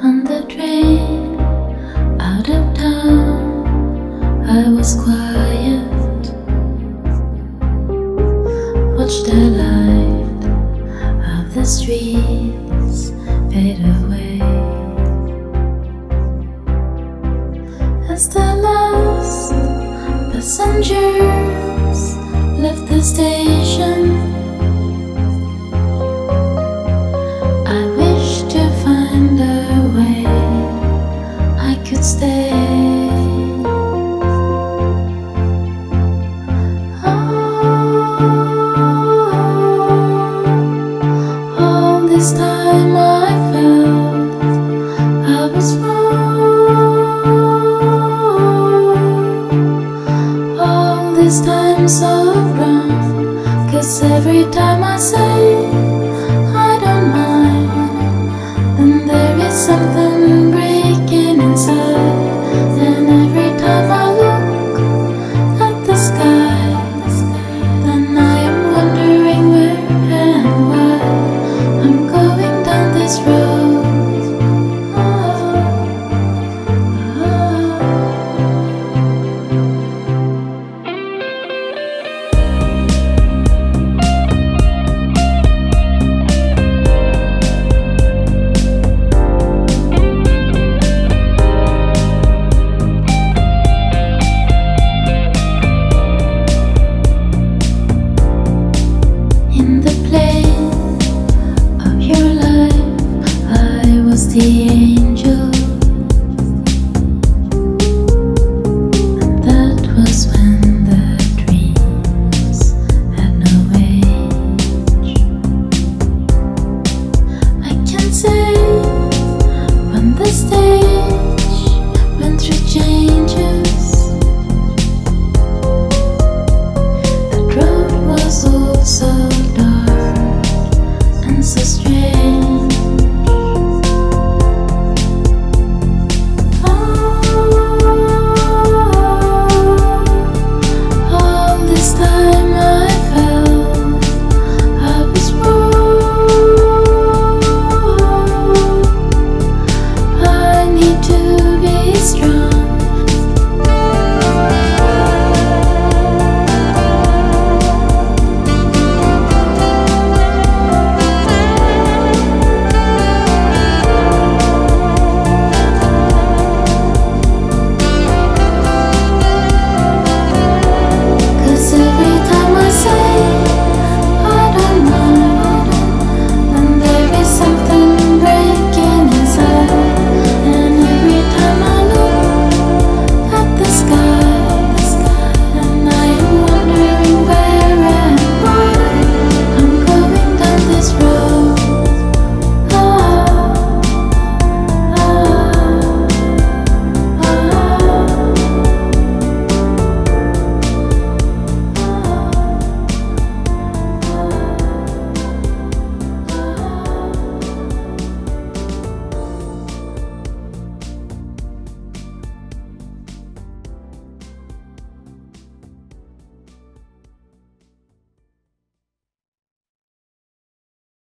On the train out of town, I was quiet. Watched the light of the streets fade away as the last passengers left the station. Could stay. Oh, all this time I felt I was wrong. All this time so wrong. Cause every time I say I don't mind, then there is something надеюсь. need to